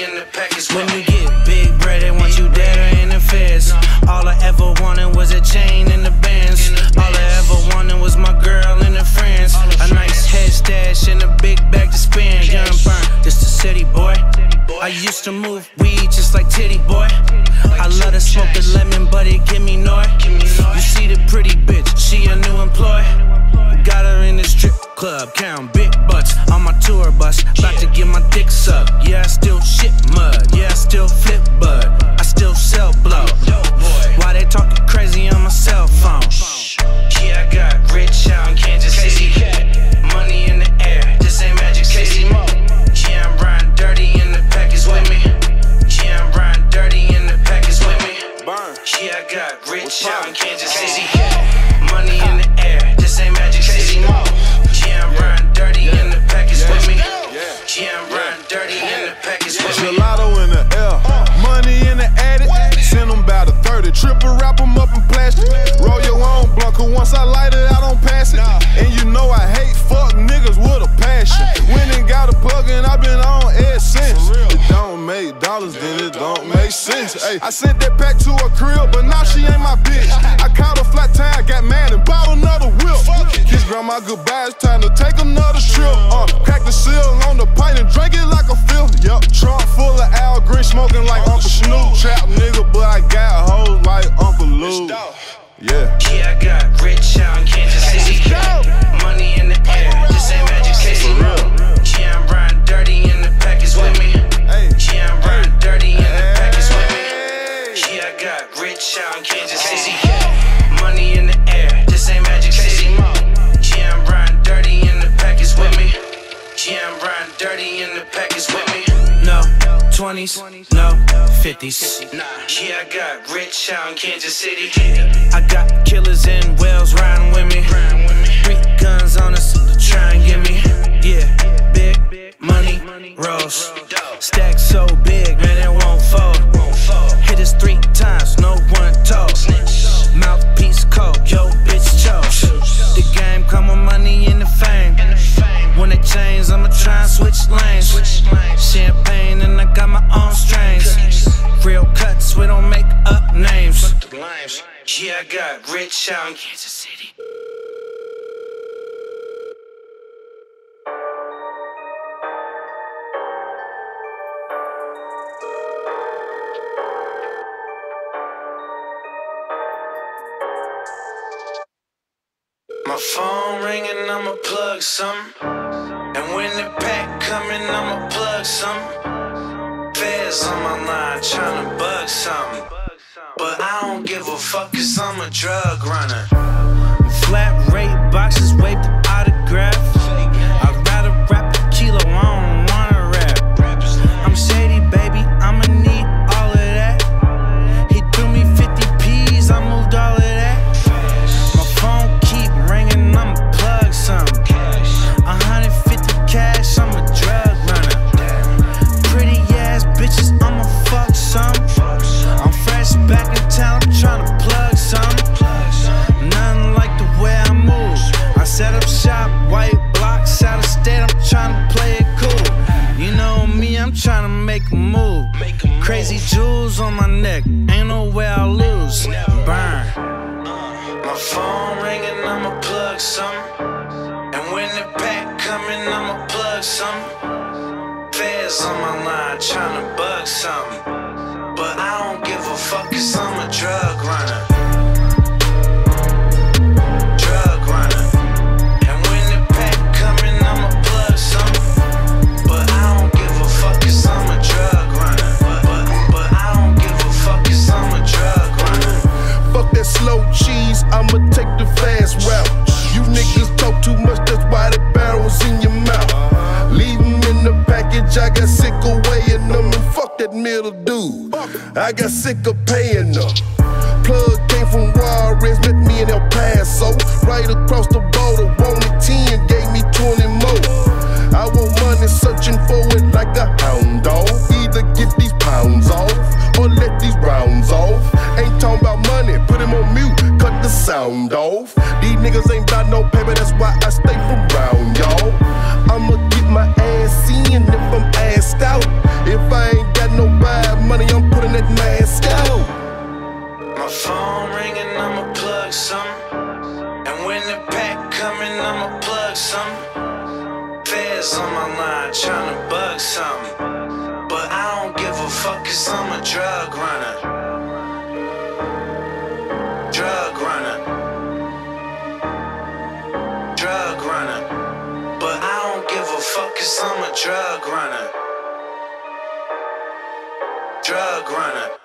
in the package. When you get big bread, they want you dead or in the fist. All I ever wanted was a chain and the bands. All I ever wanted was my girl and her friends. A nice head stash and a big bag to spend. Young burn, this the city boy. I used to move weed just like Titty Boi. I love to smoke the lemon, but it give me north. You see the pretty bitch, she a new employee. Got her in the strip club, count big butts on my tour bus. About to get my dick sucked, yeah, I still got rich out in Kansas City. Money in the uh. air, this ain't magic city. Yeah, I'm riding dirty in the package with me. Yeah, I'm riding dirty in the package with me. Gelato in the air, money in the attic. Send them about a 30. Triple wrap them up in plastic. Roll your own blunt, 'cause once I light it, I don't pass it. And you know I hate fuck niggas with a passion. Went and got a plug and i been on ever since. It don't make dollars, then it don't make sense. Hey, I sent that pack to her crib, Kiss grandma goodbye, time to take another trip. Uh, crack the seal on the pint and drink it like a fifth. Yup, trunk 20s, no, 50s. Yeah, I got rich out in Kansas City. I got killers in Wells riding with me. Three guns on us try and get me. Yeah, big money rolls. Stack so big, man, it won't fold. Hit us three times, no one names. Yeah, I got rich out in Kansas City. My phone ringing, I'ma plug some. And when the pack coming, I'ma plug some. Feds on my line tryna bug something. But I don't give a fuck cause I'm a drug runner. Flat rate boxes waved the autograph. I'd rather rap a kilo, I don't wanna rap. I'm shady, baby, plug some. Feds on my line tryna bug something. I got sick of paying them. Plug came from Juarez, met me in El Paso. Right across the border, wanted 10, gave me 20 more. I want money, searching for it like a hound dog. Either get these pounds off or let these rounds off. Ain't talking about money, put him on mute, cut the sound off. These niggas ain't got no paper, that's why I stay from round, y'all. I'ma get my ass in if I'm assed out. On my line tryna bug something. But I don't give a fuck cause I'm a drug runner. Drug runner. Drug runner. But I don't give a fuck cause I'm a drug runner. Drug runner.